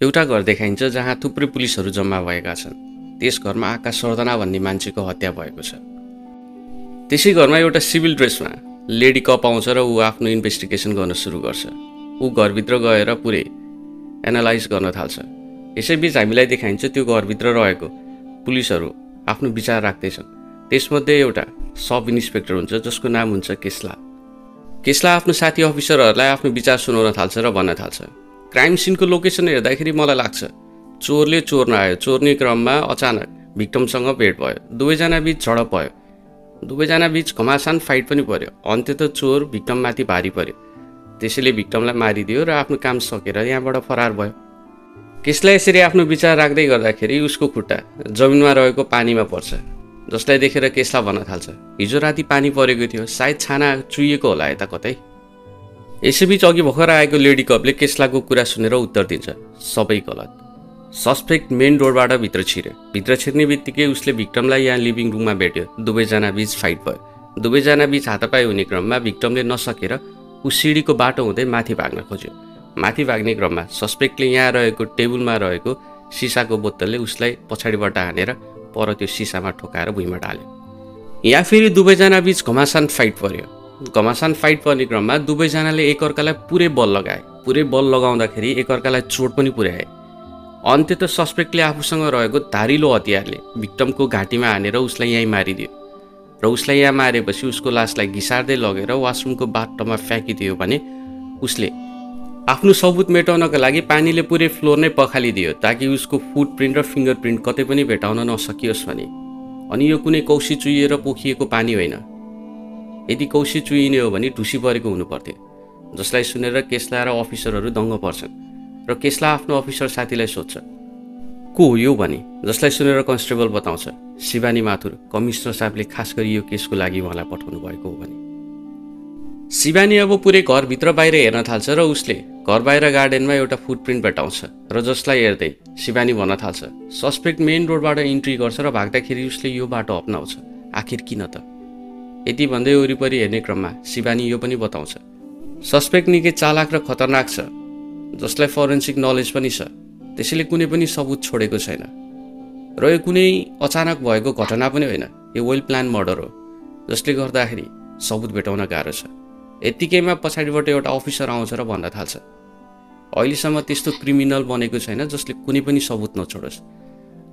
एउटा घर देखाइन्छ जहाँ थुप्रै पुलिसहरू जम्मा भएका छन्। त्यस घरमा आकाश सर्दना भन्ने मान्छेको हत्या भएको छ। त्यसै घरमा एउटा सिभिल ड्रेसमा लेडी कप आउँछ र ऊ आफ्नो इन्भेस्टिगेसन गर्न सुरु गर्छ। ऊ घरभित्र गएर पुरै एनालाइज गर्न थाल्छ। यसैबिच हामीलाई देखाइन्छ त्यो घरभित्र रहेको पुलिसहरू आफ्नो विचार राख्दैछन्। त्यसमध्ये एउटा सब इन्सपेक्टर हुन्छ जसको नाम हुन्छ केसला। केसला आफ्नो साथी अफिसरहरूलाई आफ्नो विचार सुनाउन थाल्छ र भन्न थाल्छ। क्राइम सिनको लोकेसन हेर्दाखेरि मलाई लाग्छ चोरले चोर्न आयो। चोर्ने क्रममा अचानक भिक्टमसँग भेट भयो। दुवैजना बिच झडप भयो। दुवैजना बिच घमासान फाइट पनि पर्यो। अन्त्य त चोर भिक्टममाथि भारी पर्यो। त्यसैले भिक्टमलाई मारिदियो र आफ्नो काम सकेर यहाँबाट फरार भयो। केसलाई यसरी आफ्नो विचार राख्दै गर्दाखेरि उसको खुट्टा जमिनमा रहेको पानीमा पर्छ जसलाई देखेर केसला भन्न थाल्छ। हिजो राति पानी परेको थियो। सायद छाना चुइएको होला यता कतै। यसैबिच अघि भर्खर आएको लेडी कपले केसलाको कुरा सुनेर उत्तर दिन्छ। सबै गलत। सस्पेक्ट मेन डोरबाट भित्र छिर्यो भित्र छिर्ने बित्तिकै उसले भिक्टमलाई यहाँ लिभिङ रुममा भेट्यो। दुवैजना बिच फाइट भयो। दुवैजना बिच हातापाई हुने क्रममा भिक्टमले नसकेर ऊ सिँढीको बाटो हुँदै माथि भाग्न खोज्यो। माथि भाग्ने क्रममा सस्पेक्टले यहाँ रहेको टेबलमा रहेको सिसाको बोतलले उसलाई पछाडिबाट हानेर पर त्यो सिसामा ठोकाएर भुइँमा ढाल्यो। यहाँ फेरि दुवैजना बिच घमासान फाइट पर्यो। घमासान फाइट पर्ने क्रममा दुवैजनाले एकअर्कालाई पुरै बल लगाए। पुरै बल लगाउँदाखेरि एकअर्कालाई चोट पनि पुर्याए। अन्त्य त सस्पेक्टले आफूसँग रहेको धारिलो हतियारले भिक्टमको घाँटीमा हानेर उसलाई यहीँ मारिदियो। र उसलाई यहाँ मारेपछि उसको लासलाई घिसार्दै लगेर वासरुमको बाटोमा फ्याँकिदियो भने उसले आफ्नो सबुत मेटाउनको लागि पानीले पुरै फ्लोर नै पखालिदियो ताकि उसको फुटप्रिन्ट र फिङ्गर प्रिन्ट कतै पनि भेटाउन नसकियोस् भने। अनि यो कुनै कौसी चुहिएर पोखिएको पानी होइन। यदि कौसी चुहिने हो भने ढुसी परेको हुनुपर्थ्यो जसलाई सुनेर केसला र अफिसरहरू दङ्ग पर्छन् र केसला आफ्नो अफिसर साथीलाई सोध्छ। को हो यो भने? जसलाई सुनेर कन्स्टेबल बताउँछ शिवानी माथुर कमिसनर साहबले खास गरी यो केसको लागि उहाँलाई पठाउनु भएको हो भने। शिवानी अब पुरै घरभित्र बाहिर हेर्न थाल्छ र उसले घर बाहिर गार्डनमा एउटा फुटप्रिन्ट भेटाउँछ र जसलाई हेर्दै शिवानी भन्न थाल्छ सस्पेक्ट मेन रोडबाट इन्ट्री गर्छ र भाग्दाखेरि उसले यो बाटो अप्नाउँछ। आखिर किन त? यति भन्दै वरिपरि हेर्ने क्रममा शिवानी यो पनि बताउँछ। सस्पेक्ट निकै चालाक र खतरनाक छ जसलाई फरेन्सिक नलेज पनि छ त्यसैले कुनै पनि सबुत छोडेको छैन। र यो कुनै अचानक भएको घटना पनि होइन यो वेल प्लान मर्डर हो जसले गर्दाखेरि सबुत भेटाउन गाह्रो छ। यत्तिकैमा पछाडिबाट एउटा अफिसर आउँछ र भन्न थाल्छ। अहिलेसम्म त्यस्तो क्रिमिनल बनेको छैन जसले कुनै पनि सबुत नछोडोस्।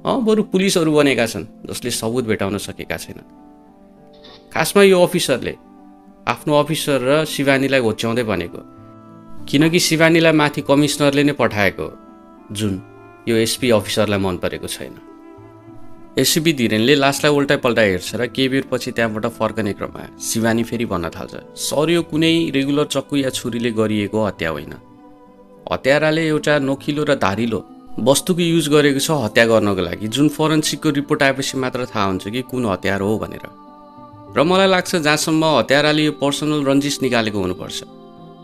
अँ बरु पुलिसहरू बनेका छन् जसले सबुत भेटाउन सकेका छैनन्। खासमा यो अफिसरले। आफ्नो अफिसर र शिवानीलाई होच्याउँदै भनेको। किनकि शिवानीलाई माथि कमिसनरले नै पठाएको जुन यो एसपी अफिसरलाई मन परेको छैन। एसपी धिरेनले लासलाई उल्टा पल्टा हेर्छ र केही बेरपछि त्यहाँबाट फर्कने क्रममा शिवानी फेरि भन्न थाल्छ सर यो कुनै रेगुलर चक्कु या छुरीले गरिएको हत्या होइन। हत्याराले एउटा नोखिलो र धारिलो वस्तुको युज गरेको छ हत्या गर्नको लागि। जुन फोरेन्सिकको रिपोर्ट आएपछि मात्र थाहा हुन्छ कि कुन हतियार हो भनेर। र मलाई लाग्छ जहाँसम्म हतियाराले यो पर्सनल रन्जिस निकालेको हुनुपर्छ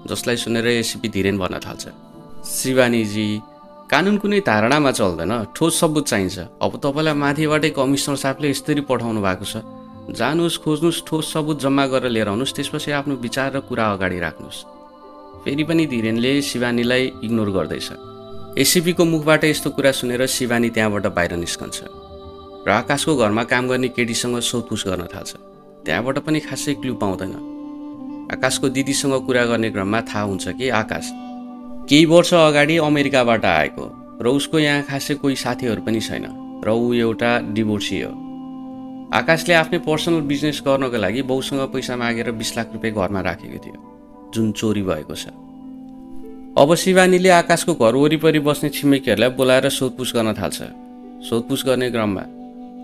जसलाई सुनेर एसिपी धिरेन भन्न थाल्छ। शिवानीजी कानुन कुनै धारणामा चल्दैन ठोस सबुत चाहिन्छ। अब तपाईँलाई माथिबाटै कमिसनर साहबले यसरी पठाउनु भएको छ। जानुहोस् खोज्नुहोस् ठोस सबुत जम्मा गरेर लिएर आउनुहोस् त्यसपछि आफ्नो विचार र कुरा अगाडि राख्नुहोस्। फेरि पनि धिरेनले शिवानीलाई इग्नोर गर्दैछ। एसिपीको मुखबाट यस्तो कुरा सुनेर शिवानी त्यहाँबाट बाहिर निस्कन्छ र आकाशको घरमा काम गर्ने केटीसँग सोधपुछ गर्न थाल्छ। त्यहाँबाट पनि खासै क्लु पाउँदैन। आकाशको दिदीसँग कुरा गर्ने क्रममा थाहा हुन्छ कि आकाश केही वर्ष अगाडि अमेरिकाबाट आएको र उसको यहाँ खासै कोही साथीहरू पनि छैन र ऊ एउटा डिभोर्सी हो। आकाशले आफ्नै पर्सनल बिजनेस गर्नको लागि बाउसँग पैसा मागेर बिस लाख रुपियाँ घरमा राखेको थियो जुन चोरी भएको छ। अब शिवानीले आकाशको घर वरिपरि बस्ने छिमेकीहरूलाई बोलाएर सोधपुछ गर्न थाल्छ। सोधपुछ गर्ने क्रममा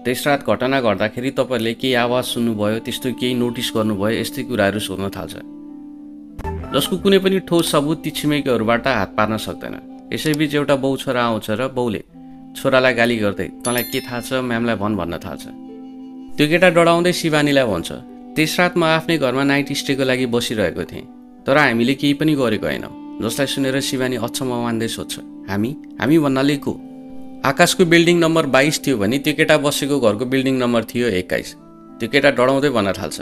त्यस रात घटना घट्दाखेरि तपाईँहरूले केही आवाज सुन्नुभयो त्यस्तो केही नोटिस गर्नुभयो यस्तै कुराहरू सोध्न थाल्छ। जसको कुनै पनि ठोस सबुत ती छिमेकीहरूबाट हात पार्न सक्दैन। यसैबिच एउटा बाउ छोरा आउँछ र बाउले छोरालाई गाली गर्दै तँलाई के थाहा छ म्यामलाई भन भन्न थाल्छ। त्यो केटा डढाउँदै शिवानीलाई भन्छ त्यस रात म आफ्नै घरमा नाइट स्टेको लागि बसिरहेको थिएँ तर हामीले केही पनि गरेको होइनौँ जसलाई सुनेर शिवानी अचम्म मान्दै सोध्छ हामी? हामी भन्नाले को? आकाशको बिल्डिङ नम्बर बाइस थियो भने त्यो केटा बसेको घरको बिल्डिङ नम्बर थियो एक्काइस। त्यो केटा डढाउँदै भन्न थाल्छ।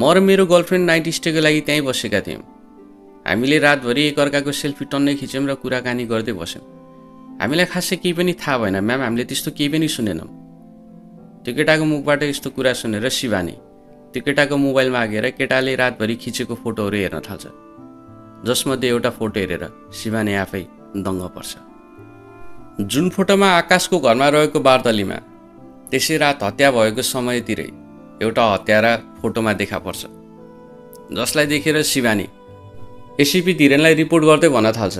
म र मेरो गर्लफ्रेन्ड नाइट स्टेको लागि त्यहीँ बसेका थियौँ। हामीले रातभरि एकअर्काको सेल्फी टन्नै खिच्यौँ र कुराकानी गर्दै बस्यौँ। हामीलाई खासै केही पनि थाहा भएन म्याम हामीले त्यस्तो केही पनि सुनेनौँ। त्यो केटाको मुखबाट यस्तो कुरा सुनेर शिवानी त्यो केटाको मोबाइलमा आगेर केटाले रातभरि खिचेको फोटोहरू हेर्न थाल्छ। जसमध्ये एउटा फोटो हेरेर शिवानी आफै दङ्ग पर्छ। जुन फोटोमा आकाशको घरमा रहेको बार्दलीमा त्यसै रात हत्या भएको समयतिरै एउटा हत्यारा फोटोमा देखा पर्छ जसलाई देखेर शिवानी एसिपी धिरेनलाई रिपोर्ट गर्दै भन्न थाल्छ।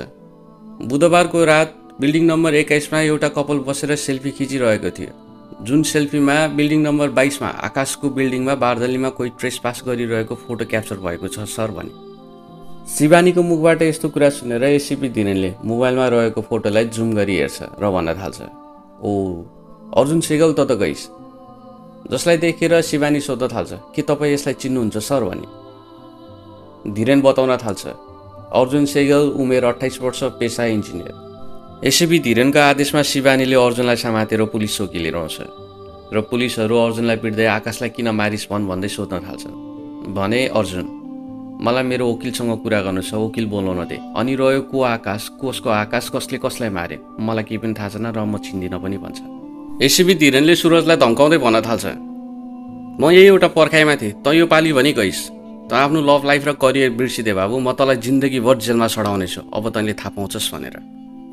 बुधबारको रात बिल्डिङ नम्बर एक्काइसमा एउटा कपाल बसेर सेल्फी खिचिरहेको थियो। जुन सेल्फीमा बिल्डिङ नम्बर बाइसमा आकाशको बिल्डिङमा बार्दलीमा कोही ट्रेस पास गरिरहेको फोटो क्याप्चर भएको छ सर भने। शिवानीको मुखबाट यस्तो कुरा सुनेर एसिपी धिरेनले मोबाइलमा रहेको फोटोलाई जुम गरी हेर्छ र भन्न थाल्छ। ओ अर्जुन सेगल त त गइस्। जसलाई देखेर शिवानी सोध्न थाल्छ के तपाईँ यसलाई चिन्नुहुन्छ सर? भने। धिरेन बताउन थाल्छ अर्जुन सेगल उमेर अठाइस वर्ष पेसा इन्जिनियर। एसिपी धिरेनको आदेशमा शिवानीले अर्जुनलाई समातेर पुलिस चौकी लिएर आउँछ र पुलिसहरू अर्जुनलाई पिट्दै आकाशलाई किन मारिस भन् भन्दै सोध्न थाल्छ। भने अर्जुन मलाई मेरो वकिलसँग कुरा गर्नु छ वकिल बोलाउन दे। अनि रह्यो को आकाश? कसको आकाश? कसले कसलाई मारे? मलाई केही पनि थाहा छैन र म चिन्दिनँ पनि भन्छ। एसिबी धिरेनले सुरजलाई धम्काउँदै भन्न थाल्छ। म यही एउटा पर्खाइमा थिएँ। त यो पालि भनी गइस्। त आफ्नो लभ लाइफ र करियर बिर्सिदे बाबु म तँलाई जिन्दगीभर जेलमा सडाउनेछु। अब तैँले थाहा पाउँछस् भनेर।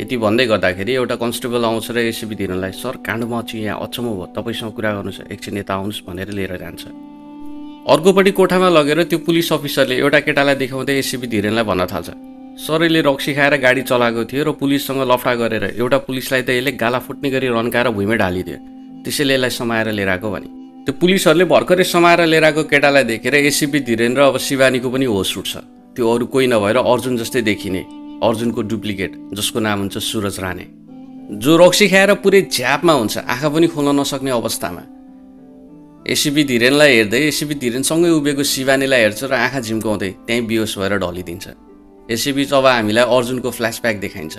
यति भन्दै गर्दाखेरि एउटा कन्स्टेबल आउँछ र एसिबी धिरेनलाई सर काण्डमा चाहिँ यहाँ अचम्म भयो। तपाईँसँग कुरा गर्नु छ। एकछिन नेता आउनुहोस् भनेर लिएर जान्छ। अर्कोपट्टि कोठामा लगेर त्यो पुलिस अफिसरले एउटा केटालाई देखाउँदै एसिबी धिरेनलाई भन्न थाल्छ। सर यसले रक्सी खाएर गाडी चलाएको थियो र पुलिससँग लफडा गरेर एउटा पुलिसलाई त यसले गाला फुट्ने गरी रन्काएर भुइँमै ढालिदियो। त्यसैले यसलाई समाएर लिएर आएको भने। त्यो पुलिसहरूले भर्खरै समाएर लिएर आएको केटालाई देखेर एसिपी धिरेन र अब शिवानीको पनि होस उठ्छ। त्यो अरू कोही नभएर अर्जुन जस्तै देखिने। अर्जुनको डुप्लिकेट जसको नाम हुन्छ सुरज राणे। जो रक्सी खाएर पुरै झ्यापमा हुन्छ आँखा पनि खोल्न नसक्ने अवस्थामा। एसिपी धिरेनलाई हेर्दै एसिपी धिरेनसँगै उभिएको शिवानीलाई हेर्छ र आँखा झिम्काउँदै त्यहीँ बिहोस भएर ढलिदिन्छ। यसैबिच अब हामीलाई अर्जुनको फ्ल्यासब्याक देखाइन्छ।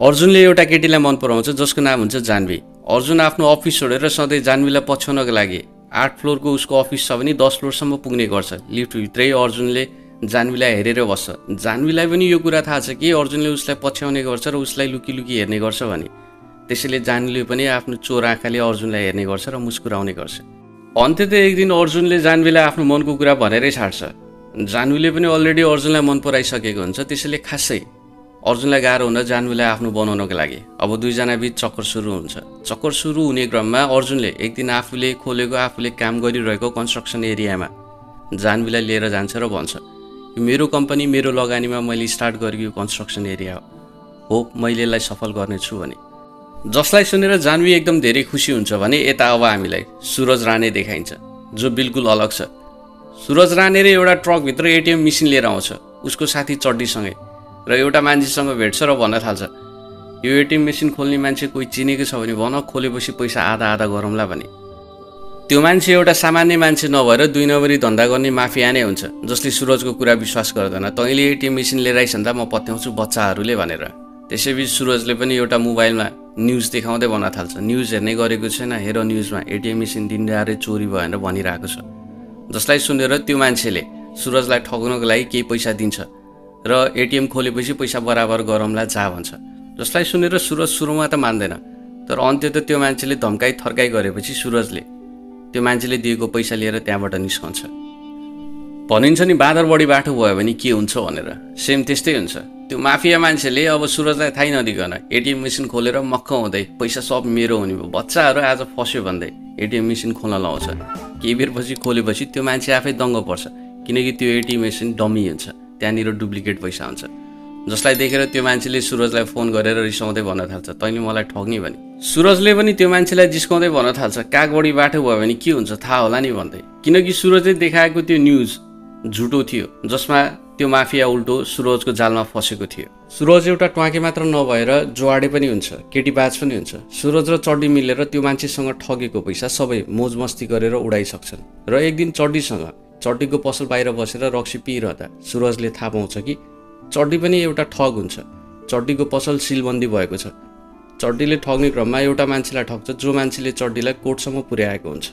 अर्जुनले एउटा केटीलाई मन पराउँछ जसको नाम हुन्छ जान्वी अर्जुन आफ्नो अफिस छोडेर सधैँ जान्वीलाई पछ्याउनको लागि आठ फ्लोरको उसको अफिस छ भने दस फ्लोरसम्म पुग्ने गर्छ। लिफ्टभित्रै अर्जुनले जान्वीलाई हेरेर बस्छ। जान्वीलाई पनि यो कुरा थाहा छ कि अर्जुनले उसलाई पछ्याउने गर्छ र उसलाई लुकी लुकी हेर्ने गर्छ भने। त्यसैले जान्वीले पनि आफ्नो चोर आँखाले अर्जुनलाई हेर्ने गर्छ र मुस्कुराउने गर्छ। अन्त्य एक दिन अर्जुनले जान्वीलाई आफ्नो मनको कुरा भनेरै छाड्छ। जान्वीले पनि अलरेडी अर्जुनलाई मन पराइसकेको हुन्छ त्यसैले खासै अर्जुनलाई गाह्रो हुँदा जान्वीलाई आफ्नो बनाउनको लागि। अब दुईजना बिच चक्कर सुरु हुन्छ। चक्कर सुरु हुने क्रममा अर्जुनले एक दिन आफूले खोलेको आफूले काम गरिरहेको कन्स्ट्रक्सन एरियामा जान्वीलाई लिएर जान्छ र भन्छ मेरो कम्पनी मेरो लगानीमा मैले स्टार्ट गरेको कन्स्ट्रक्सन एरिया हो मैले यसलाई सफल गर्नेछु भने। जसलाई सुनेर जान्वी एकदम धेरै खुसी हुन्छ भने यता अब हामीलाई सुरज राणे देखाइन्छ जो बिल्कुल अलग छ। सुरज रानेर एउटा ट्रकभित्र एटिएम मेसिन लिएर आउँछ उसको साथी चड्डीसँगै र एउटा मान्छेसँग भेट्छ र भन्न थाल्छ। यो एटिएम मेसिन खोल्ने मान्छे कोही चिनेको छ भने भन खोलेपछि पैसा आधा आधा गरौँला भने। त्यो मान्छे एउटा सामान्य मान्छे नभएर दुई नम्बरी धन्दा गर्ने माफिया नै हुन्छ जसले सुरजको कुरा विश्वास गर्दैन। तैँले एटिएम मेसिन लिएर आइस त म पत्याउँछु बच्चाहरूले भनेर। त्यसैबिच सुरजले पनि एउटा मोबाइलमा न्युज देखाउँदै भन्न थाल्छ। न्युज हेर्ने गरेको छैन हेर न्युजमा एटिएम मेसिन दिनदारै चोरी भनेर भनिरहेको छ। जसलाई सुनेर त्यो मान्छेले सुरजलाई ठग्नको लागि केही पैसा दिन्छ र एटिएम खोलेपछि पैसा बराबर गरौँला जा भन्छ। जसलाई सुनेर सुरज सुरुमा त मान्दैन तर अन्त्य त त्यो मान्छेले धम्काइ थर्काइ गरेपछि सुरजले त्यो मान्छेले दिएको पैसा लिएर त्यहाँबाट निस्कन्छ। भनिन्छ नि बाँदर बढी बाटो भयो भने के हुन्छ भनेर। सेम त्यस्तै हुन्छ। त्यो माफिया मान्छेले अब सुरजलाई थाहै नदिकन एटिएम मेसिन खोलेर मक्ख हुँदै पैसा सब मेरो हुने भयो। बच्चाहरू आज फस्यो भन्दै एटिएम मेसिन खोल्न लाउँछ। केही बेरपछि खोलेपछि त्यो मान्छे आफै दङ्ग पर्छ। किनकि त्यो एटिएम मेसिन डमी हुन्छ। त्यहाँनिर डुप्लिकेट पैसा हुन्छ। जसलाई देखेर त्यो मान्छेले सुरजलाई फोन गरेर रिसाउँदै भन्न थाल्छ तैँले मलाई ठग्ने भने? सुरजले पनि त्यो मान्छेलाई जिस्काउँदै भन्न थाल्छ कागबडी बाटो भयो भने के हुन्छ? थाहा होला नि भन्दै। किनकि सुरजले देखाएको त्यो न्युज झुटो थियो जसमा त्यो माफिया उल्टो सुरजको जालमा फसेको थियो। सुरज एउटा ट्वाके मात्र नभएर जोवाडे पनि हुन्छ केटीबाज पनि हुन्छ। सुरज र चड्डी मिलेर त्यो मान्छेसँग ठगेको पैसा सबै मोज मस्ती गरेर उडाइसक्छन्। र एक दिन चड्डीसँग चड्डीको पसल बाहिर बसेर रक्सी पिइरहँदा सुरजले थाहा पाउँछ कि चड्डी पनि एउटा ठग हुन्छ। चड्डीको पसल सिलबन्दी भएको छ। चड्डीले ठग्ने क्रममा एउटा मान्छेलाई ठग्छ जो मान्छेले चड्डीलाई कोर्टसम्म पुर्याएको हुन्छ।